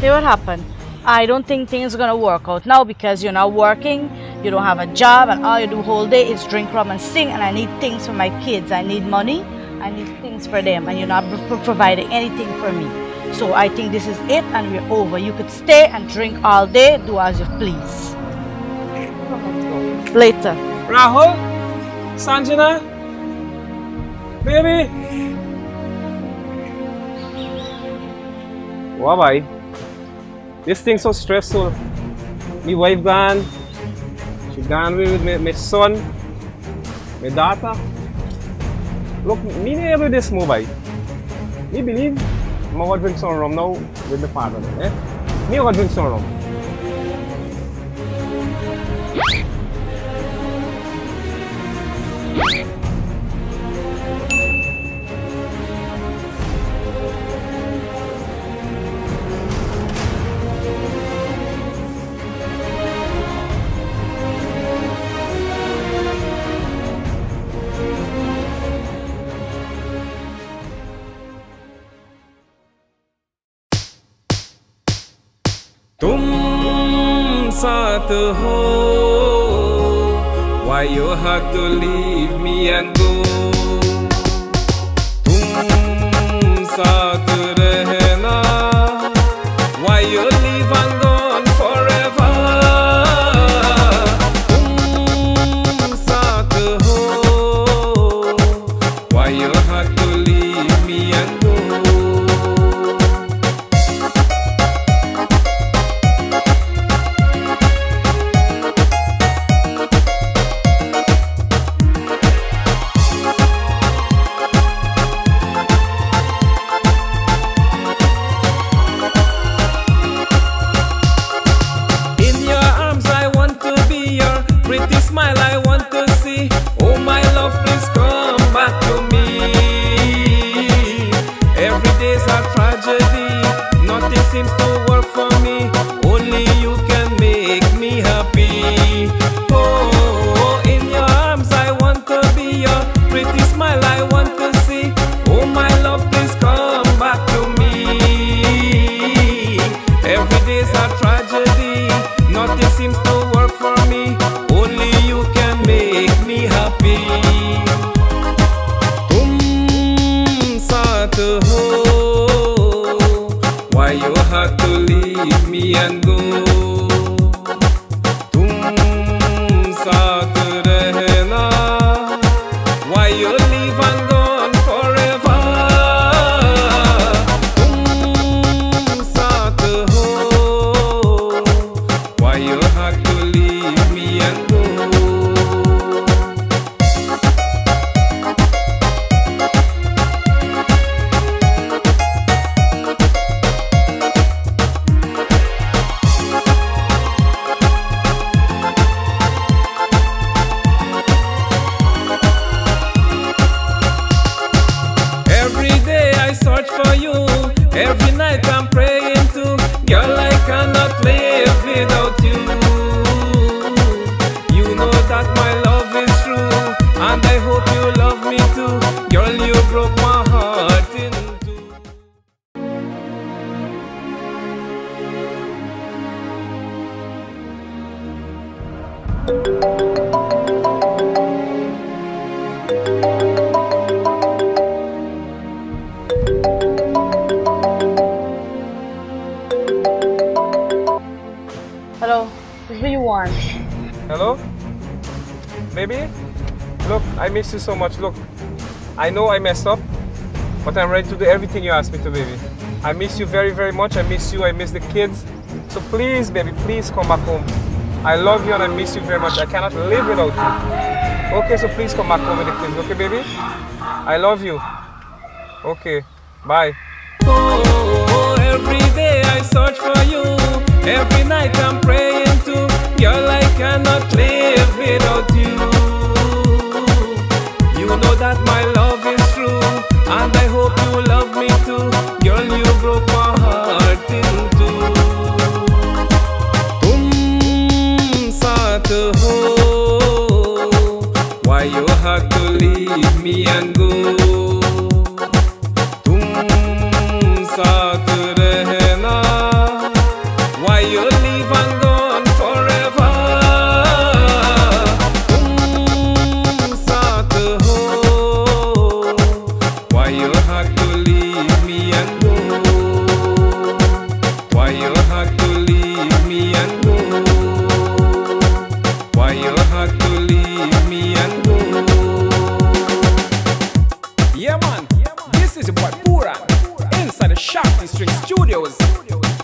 See what happened? I don't think things are gonna work out now because you're not working, you don't have a job, and all you do whole day is drink rum and sing. And I need things for my kids. I need money. I need things for them, and you're not pro- providing anything for me. So I think this is it, and we're over. You could stay and drink all day, do as you please. Later. Rahul? Sanjana? Baby? Wow, boy. This thing's so stressful. My wife gone. She gone with my, son, my daughter. Look, me never this mobile. Me believe I'm gonna drink some rum now with the father. Eh? Me gonna drink some rum. तुम साथ हो Why you have to leave me and go Tragedy. Nothing seems to work for me. Only you can make me happy. Oh, in your arms, I want to be your pretty smile. I want to see. Oh, my love, please come back to me. Every day's a tragedy. Nothing seems to have to leave me and go you. Every night I'm praying to. Girl, I cannot live without you. You know that my love is true. And I hope you love me too. Girl, you broke my heart in two. Hello. What do you want? Hello? Baby? Look, I miss you so much. Look, I know I messed up, but I'm ready to do everything you asked me to, baby. I miss you very, very much. I miss you. I miss the kids. So please, baby, please come back home. I love you and I miss you very much. I cannot live without you. Okay, so please come back home with the kids. Okay, baby? I love you. Okay, bye. Oh, oh, oh every day I search for you. Every night I'm praying to. Girl, I cannot live Shakti String Studios.